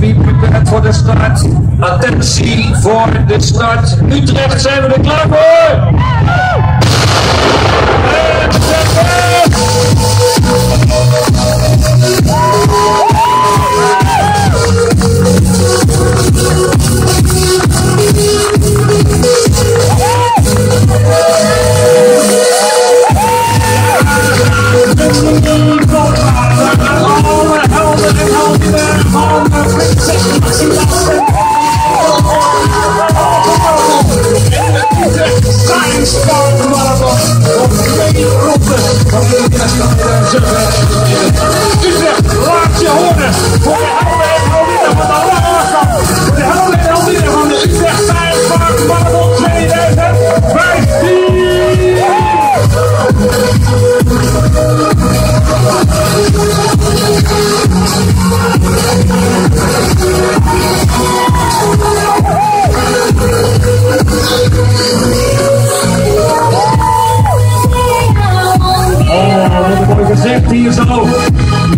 be prepared for the start. Attentie voor de start. Utrecht zijn we er klaar voor. Science, Marvel, Rocky, Ruben, Rocky, Ruben, Rocky, Ruben,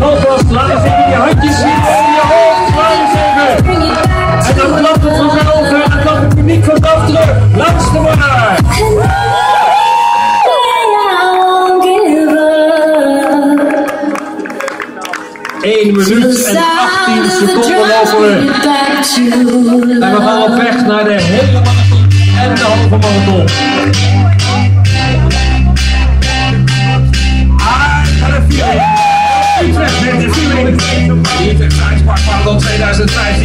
Nogmaals, laat eens even je handjes zien in je hoofd. Laat eens. En dan klapt het vanzelf en dan klapt het publiek van achteren. Luister maar. 1 minuut en 18 seconden lopen we. En we gaan op weg naar de hele marathon en de halve marathon.